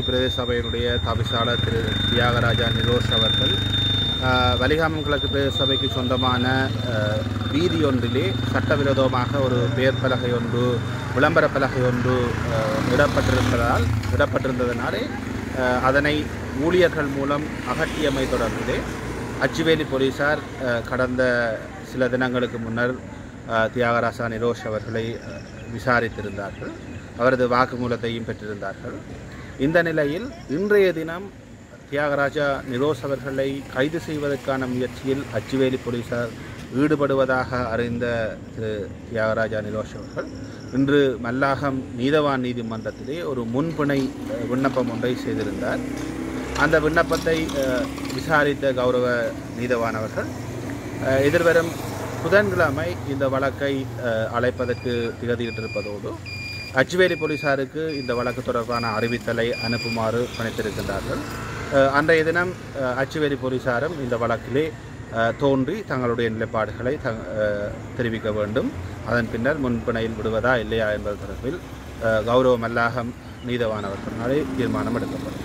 பிரதேச சபையினுடைய தவிசாளர் திரு தியாகராஜா நிரோஷ் அவர்கள் வலிகாமம் கிழக்கு பிரதேச சபைக்கு சொந்தமான வீதி ஒன்றிலே சட்டவிரோதமாக ஒரு பெயர் பலகை ஒன்று விளம்பர பலகை ஒன்று அஹ், இடப்பட்டிருப்பதால் இடப்பட்டிருந்ததனாலே அதனை ஊழியர்கள் மூலம் அகற்றியமை தொடர்ந்து அச்சுவேலி போலீசார் கடந்த சில தினங்களுக்கு முன்னர் தியாகராசா நிரோஷ் அவர்களை விசாரித்திருந்தார்கள். அவரது வாக்குமூலத்தையும் பெற்றிருந்தார்கள். இந்த நிலையில் இன்றைய தினம் தியாகராஜா நிரோஸ் அவர்களை கைது செய்வதற்கான முயற்சியில் அச்சுவேலி போலீசார் ஈடுபடுவதாக அறிந்த திரு தியாகராஜா நிரோஷ் அவர்கள் இன்று மல்லாகம் நீதவான் நீதிமன்றத்திலே ஒரு முன்பிணை விண்ணப்பம் ஒன்றை செய்திருந்தார். அந்த விண்ணப்பத்தை விசாரித்த கௌரவ நீதவான் அவர்கள் எதிர்வரும் புதன்கிழமை இந்த வழக்கை அழைப்பதற்கு திகதியிட்டிருப்பதோடு அச்சுவேலி போலீசாருக்கு இந்த வழக்கு தொடர்பான அறிவித்தலை அனுப்புமாறு பணித்திருக்கின்றார்கள். அன்றைய தினம் அச்சுவேலி போலீசாரும் இந்த வழக்கிலே தோன்றி தங்களுடைய நிலைப்பாடுகளை தங் தெரிவிக்க வேண்டும். அதன் பின்னர் முன்பிணையில் விடுவதா இல்லையா என்பது தொடர்பில் அஹ், கௌரவ மல்லாகம் நீதவானவர்களாலே தீர்மானம் எடுக்கப்படும்